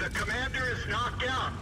The commander is knocked out.